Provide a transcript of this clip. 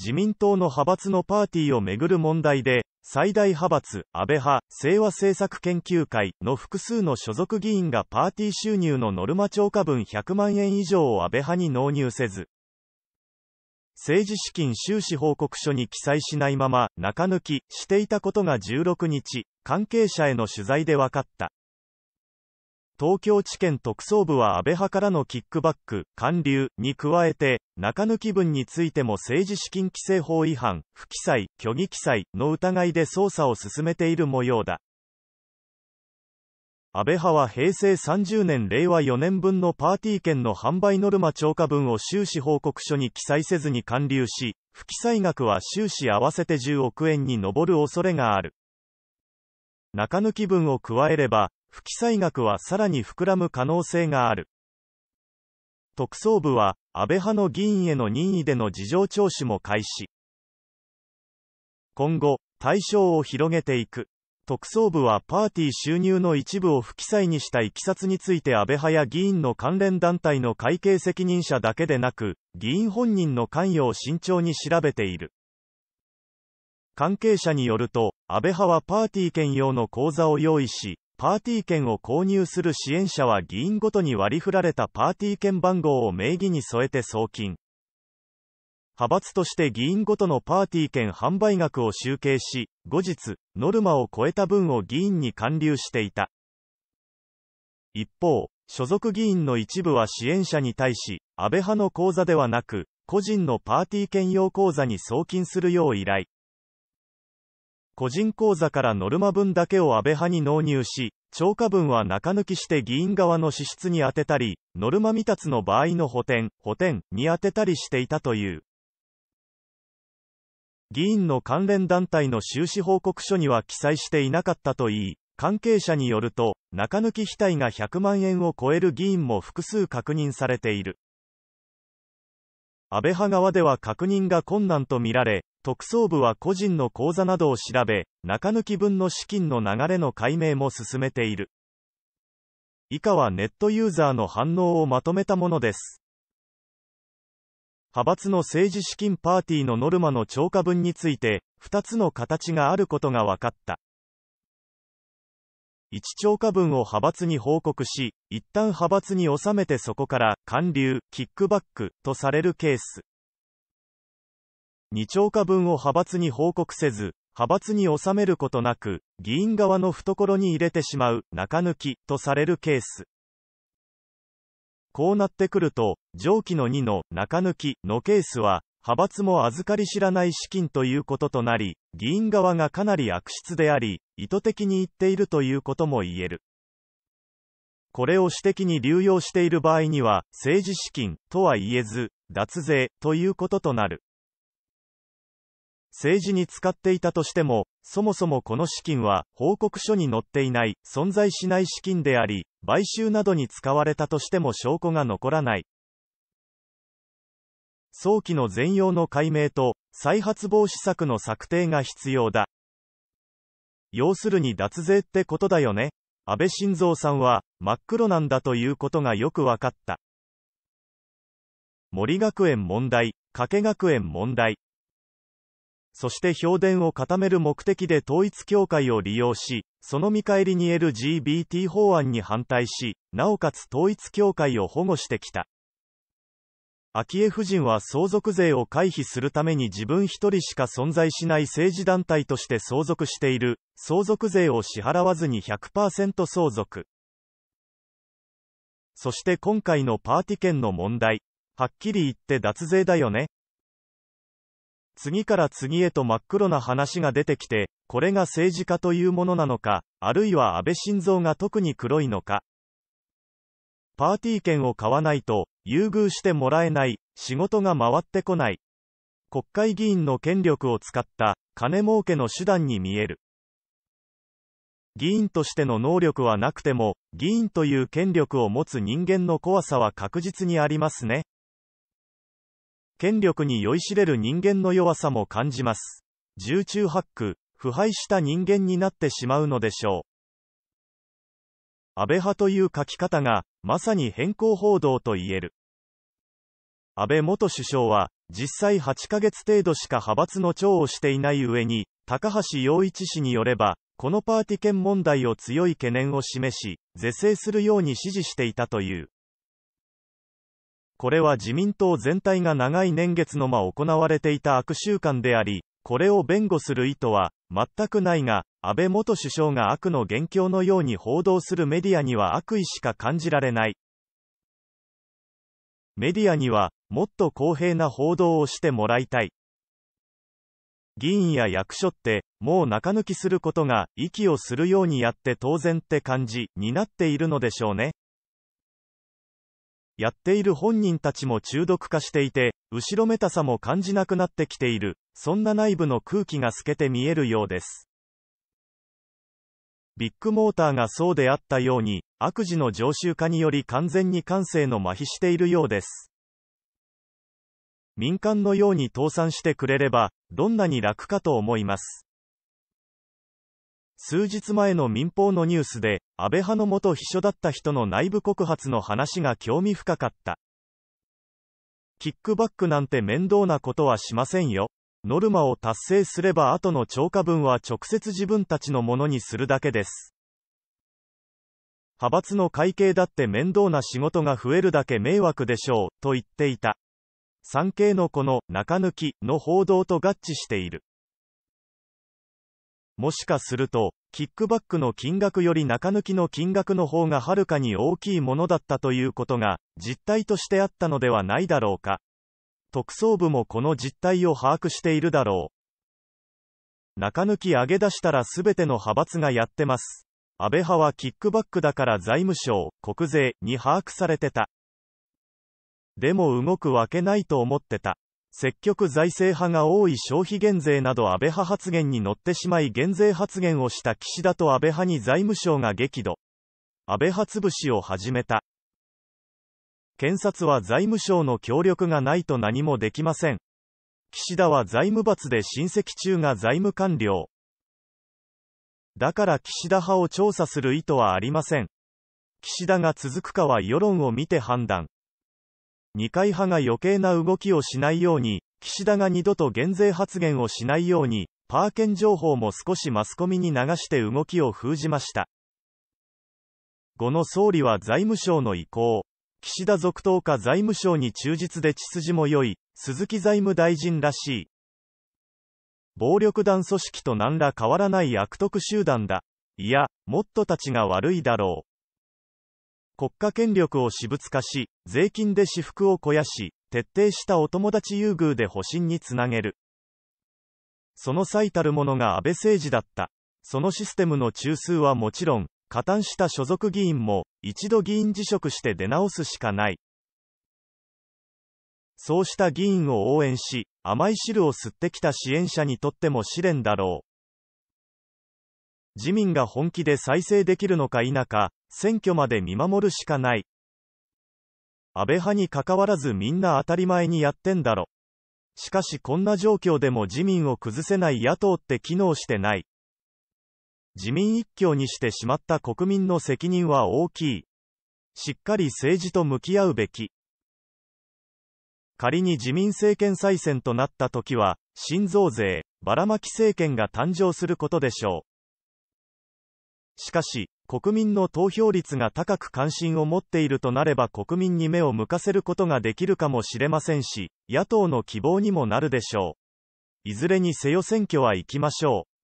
自民党の派閥のパーティーをめぐる問題で、最大派閥、安倍派、清和政策研究会の複数の所属議員がパーティー収入のノルマ超過分100万円以上を安倍派に納入せず、政治資金収支報告書に記載しないまま中抜きしていたことが16日、関係者への取材で分かった。東京地検特捜部は安倍派からのキックバック、還流に加えて、中抜き分についても政治資金規正法違反、不記載、虚偽記載の疑いで捜査を進めている模様だ。安倍派は平成30年令和4年分のパーティー券の販売ノルマ超過分を収支報告書に記載せずに還流し、不記載額は収支合わせて10億円に上る恐れがある。中抜き分を加えれば、不記載額はさらに膨らむ可能性がある。特捜部は、安倍派の議員への任意での事情聴取も開始。今後、対象を広げていく。特捜部はパーティー収入の一部を不記載にしたいきさつについて安倍派や議員の関連団体の会計責任者だけでなく、議員本人の関与を慎重に調べている。関係者によると、安倍派はパーティー券用の口座を用意し、パーティー券を購入する支援者は議員ごとに割り振られたパーティー券番号を名義に添えて送金。派閥として議員ごとのパーティー券販売額を集計し、後日、ノルマを超えた分を議員に還流していた。一方、所属議員の一部は支援者に対し、安倍派の口座ではなく、個人のパーティー券用口座に送金するよう依頼。個人口座からノルマ分だけを安倍派に納入し、超過分は中抜きして議員側の支出に充てたり、ノルマ未達の場合の補填、補填に充てたりしていたという。議員の関連団体の収支報告書には記載していなかったといい、関係者によると、中抜き費貸が100万円を超える議員も複数確認されている。安倍派側では確認が困難とみられ、特捜部は個人の口座などを調べ、中抜き分の資金の流れの解明も進めている。以下はネットユーザーの反応をまとめたものです。派閥の政治資金パーティーのノルマの超過分について、2つの形があることが分かった。1超過分を派閥に報告し、一旦派閥に収めてそこから、還流、キックバック、とされるケース。2兆価分を派閥に報告せず、派閥に収めることなく、議員側の懐に入れてしまう、中抜き、とされるケース。こうなってくると、上記の2の中抜きのケースは、派閥も預かり知らない資金ということとなり、議員側がかなり悪質であり、意図的に言っているということも言える。これを私的に流用している場合には、政治資金とは言えず、脱税ということとなる。政治に使っていたとしても、そもそもこの資金は報告書に載っていない存在しない資金であり、買収などに使われたとしても証拠が残らない。早期の全容の解明と再発防止策の策定が必要だ。要するに脱税ってことだよね。安倍晋三さんは真っ黒なんだということがよくわかった。森学園問題、加計学園問題、そして評伝を固める目的で統一教会を利用し、その見返りに LGBT 法案に反対し、なおかつ統一教会を保護してきた。昭恵夫人は相続税を回避するために自分一人しか存在しない政治団体として相続している、相続税を支払わずに100%相続。そして今回のパーティ券の問題、はっきり言って脱税だよね。次から次へと真っ黒な話が出てきて、これが政治家というものなのか、あるいは安倍晋三が特に黒いのか。パーティー券を買わないと、優遇してもらえない、仕事が回ってこない。国会議員の権力を使った、金儲けの手段に見える。議員としての能力はなくても、議員という権力を持つ人間の怖さは確実にありますね。権力に酔いしれる人間の弱さも感じます。重中八九、腐敗した人間になってしまうのでしょう。安倍派という書き方が、まさに変更報道と言える。安倍元首相は、実際8ヶ月程度しか派閥の長をしていない上に、高橋洋一氏によれば、このパーティ券問題を強い懸念を示し、是正するように指示していたという。これは自民党全体が長い年月の間行われていた悪習慣であり、これを弁護する意図は全くないが、安倍元首相が悪の元凶のように報道するメディアには悪意しか感じられない。メディアには、もっと公平な報道をしてもらいたい。議員や役所って、もう中抜きすることが、息をするようにやって当然って感じになっているのでしょうね。やっている本人たちも中毒化していて、後ろめたさも感じなくなってきている、そんな内部の空気が透けて見えるようです。ビッグモーターがそうであったように、悪事の常習化により完全に感性の麻痺しているようです。民間のように倒産してくれれば、どんなに楽かと思います。数日前の民放のニュースで、安倍派の元秘書だった人の内部告発の話が興味深かった。キックバックなんて面倒なことはしませんよ。ノルマを達成すれば後の超過分は直接自分たちのものにするだけです。派閥の会計だって面倒な仕事が増えるだけ迷惑でしょう、と言っていた。産経のこの中抜きの報道と合致している。もしかすると、キックバックの金額より中抜きの金額の方がはるかに大きいものだったということが、実態としてあったのではないだろうか。特捜部もこの実態を把握しているだろう。中抜き上げ出したら全ての派閥がやってます。安倍派はキックバックだから財務省、国税に把握されてた。でも動くわけないと思ってた。積極財政派が多い消費減税など安倍派発言に乗ってしまい減税発言をした岸田と安倍派に財務省が激怒。安倍派潰しを始めた。検察は財務省の協力がないと何もできません。岸田は財務罰で親戚中が財務官僚。だから岸田派を調査する意図はありません。岸田が続くかは世論を見て判断。二階派が余計な動きをしないように、岸田が二度と減税発言をしないように、パーケン情報も少しマスコミに流して動きを封じました。後の総理は財務省の意向。岸田続投か財務省に忠実で血筋も良い、鈴木財務大臣らしい。暴力団組織と何ら変わらない悪徳集団だ。いや、もっとたちが悪いだろう。国家権力を私物化し、税金で私腹を肥やし、徹底したお友達優遇で保身につなげる。その最たるものが安倍政治だった。そのシステムの中枢はもちろん、加担した所属議員も、一度議員辞職して出直すしかない。そうした議員を応援し、甘い汁を吸ってきた支援者にとっても試練だろう。自民が本気で再生できるのか否か、選挙まで見守るしかない。安倍派に関わらずみんな当たり前にやってんだろ。しかしこんな状況でも自民を崩せない野党って機能してない。自民一強にしてしまった国民の責任は大きい。しっかり政治と向き合うべき。仮に自民政権再選となった時は、新増税、ばらまき政権が誕生することでしょう。しかし、国民の投票率が高く関心を持っているとなれば国民に目を向かせることができるかもしれませんし、野党の希望にもなるでしょう。いずれにせよ選挙は行きましょう。